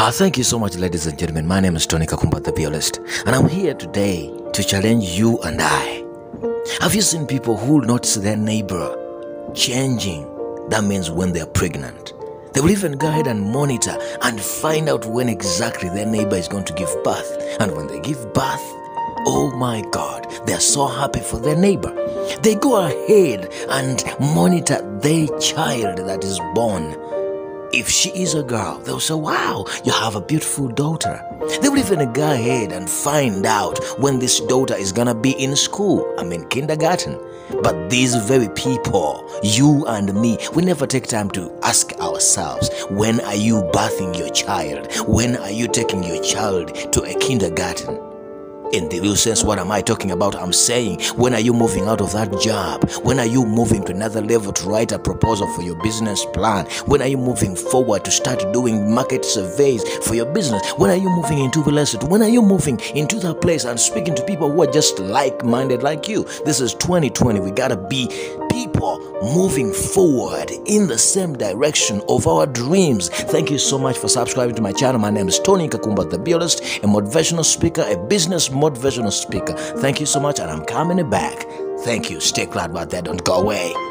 Uh, thank you so much, ladies and gentlemen. My name is Tonnie Kakumba, the Realist, and I'm here today to challenge you and I. Have you seen people who notice their neighbor changing? That means when they're pregnant. They will even go ahead and monitor and find out when exactly their neighbor is going to give birth. And when they give birth, oh my God, they're so happy for their neighbor. They go ahead and monitor their child that is born. If she is a girl, they'll say, Wow, you have a beautiful daughter. They will even go ahead and find out when this daughter is gonna be in school, I mean, kindergarten. But these very people, you and me, we never take time to ask ourselves, When are you birthing your child? When are you taking your child to a kindergarten? In the real sense, what am I talking about? I'm saying, when are you moving out of that job? When are you moving to another level to write a proposal for your business plan? When are you moving forward to start doing market surveys for your business? When are you moving into real? When are you moving into that place and speaking to people who are just like minded like you? This is 2020. We gotta be people moving forward in the same direction of our dreams. Thank you so much for subscribing to my channel. My name is Tonnie Kakumba, the Realist, a motivational speaker, a business motivational speaker. Thank you so much, and I'm coming back. Thank you. Stay glad about that. Don't go away.